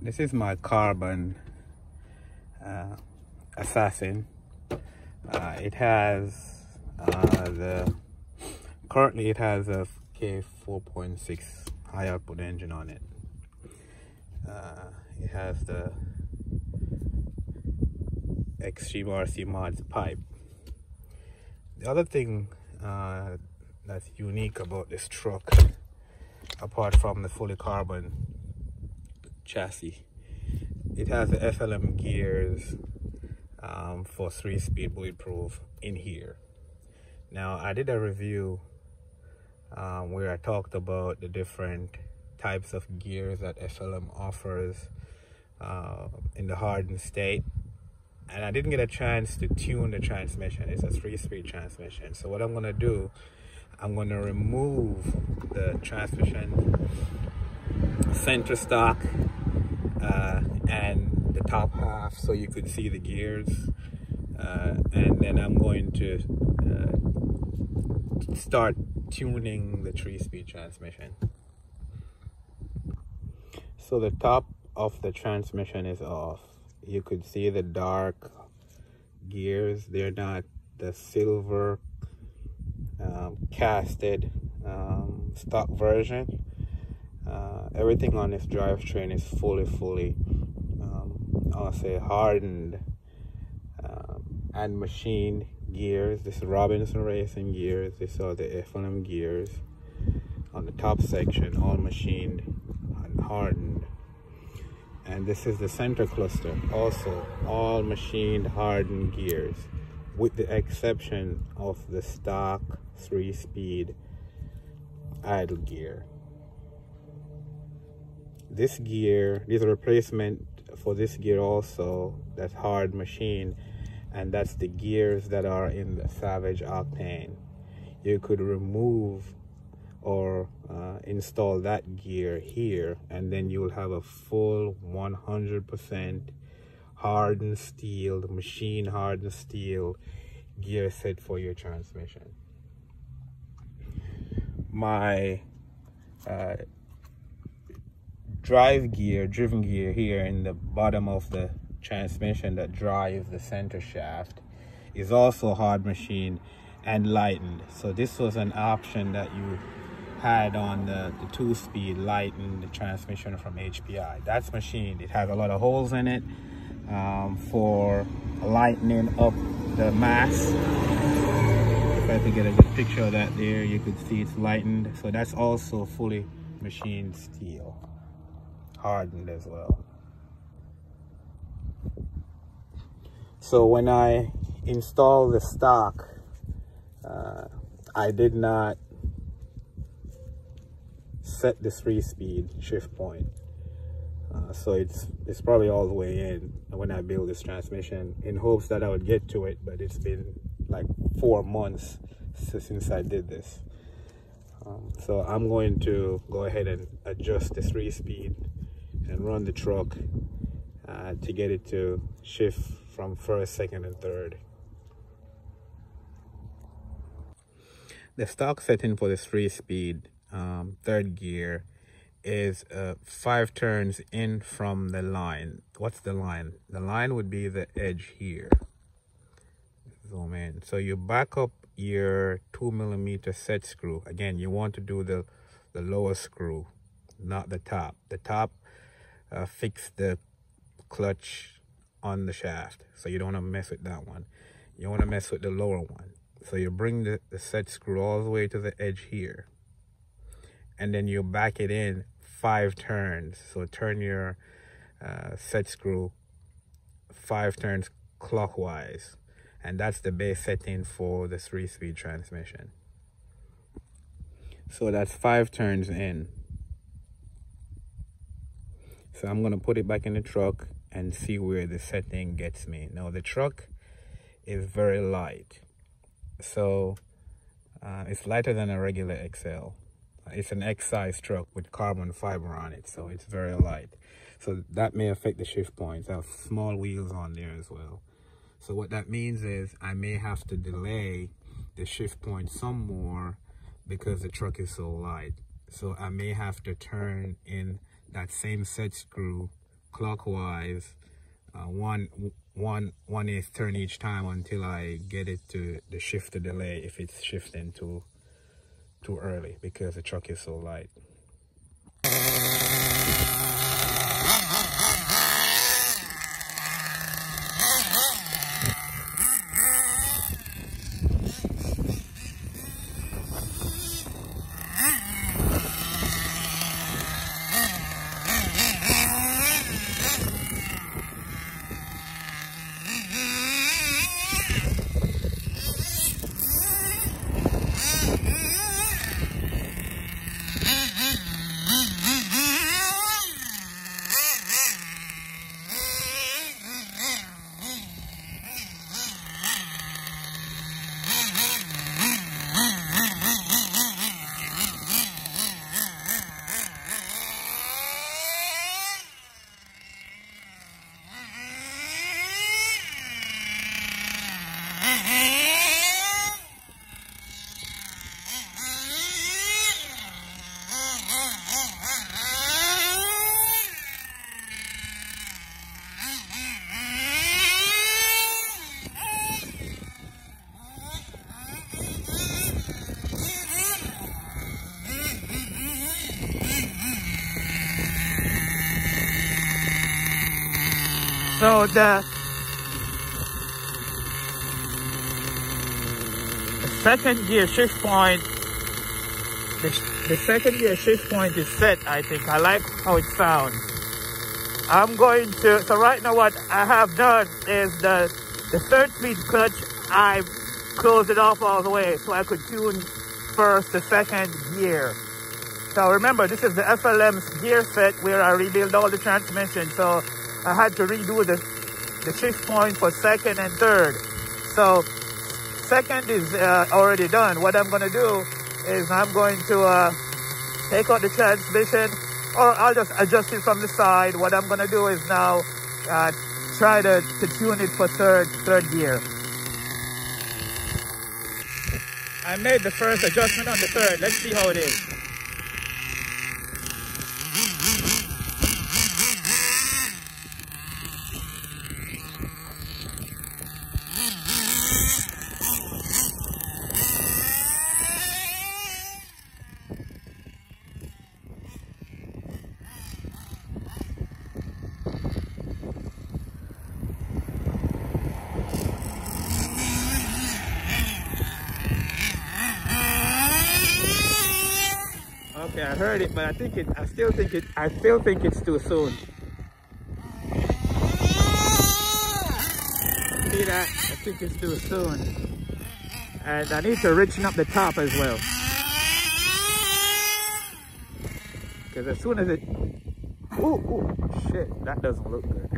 this is my carbon uh, assassin. Uh, it has uh, the currently it has a k 4.6 high output engine on it. Uh, it has the extreme rc mods pipe. The other thing uh, that's unique about this truck apart from the fully carbon chassis. It has the FLM gears um, for three speed bulletproof in here. Now I did a review um, where I talked about the different types of gears that FLM offers uh, in the hardened state. And I didn't get a chance to tune the transmission. It's a three speed transmission. So what I'm gonna do I'm going to remove the transmission center stock uh, and the top half so you could see the gears. Uh, and then I'm going to uh, start tuning the three-speed transmission. So the top of the transmission is off. You could see the dark gears. They're not the silver um, casted um, stock version. Uh, everything on this drivetrain is fully, fully, um, I'll say hardened um, and machined gears. This is Robinson Racing gears. These are the FLM gears on the top section, all machined and hardened. And this is the center cluster, also all machined hardened gears with the exception of the stock three speed idle gear. This gear, this replacement for this gear also, that's hard machine, and that's the gears that are in the Savage Octane. You could remove or uh, install that gear here and then you'll have a full 100% hardened steel, machine hardened steel gear set for your transmission. My uh, drive gear, driven gear here in the bottom of the transmission that drives the center shaft is also hard machined and lightened. So this was an option that you had on the, the two-speed lightened transmission from HPI. That's machined. It has a lot of holes in it um, for lightening up the mass. If I could get a good picture of that there, you could see it's lightened. So that's also fully machined steel, hardened as well. So when I installed the stock, uh, I did not set the three speed shift point. Uh, so it's it's probably all the way in when I build this transmission in hopes that I would get to it but it's been like four months since I did this um, so I'm going to go ahead and adjust the three speed and run the truck uh, to get it to shift from first second and third the stock setting for the three speed um, third gear is uh, five turns in from the line. What's the line? The line would be the edge here. Zoom in. So you back up your two millimeter set screw. Again, you want to do the, the lower screw, not the top. The top uh, fix the clutch on the shaft. So you don't want to mess with that one. You want to mess with the lower one. So you bring the, the set screw all the way to the edge here and then you back it in five turns. So turn your uh, set screw five turns clockwise. And that's the base setting for the three-speed transmission. So that's five turns in. So I'm going to put it back in the truck and see where the setting gets me. Now the truck is very light. So uh, it's lighter than a regular XL it's an X-size truck with carbon fiber on it, so it's very light. So that may affect the shift points. I have small wheels on there as well. So what that means is I may have to delay the shift point some more because the truck is so light. So I may have to turn in that same set screw clockwise uh, one one one eighth turn each time until I get it to the shift to delay if it's shifting too too early because the truck is so light. So the, second gear shift point, the, the second gear shift point is set, I think. I like how it sounds. I'm going to, so right now what I have done is the, the third speed clutch, I closed it off all the way so I could tune first the second gear. So remember, this is the FLM's gear set where I rebuild all the transmission. So I had to redo the, the shift point for second and third. So second is uh, already done. What I'm going to do is I'm going to uh, take out the transmission or I'll just adjust it from the side. What I'm going to do is now uh, try to, to tune it for third, third gear. I made the first adjustment on the third. Let's see how it is. Okay, I heard it, but I think it. I still think it. I still think it's too soon. See that? I think it's too soon, and I need to richen up the top as well. Because as soon as it, Oh, shit, that doesn't look good.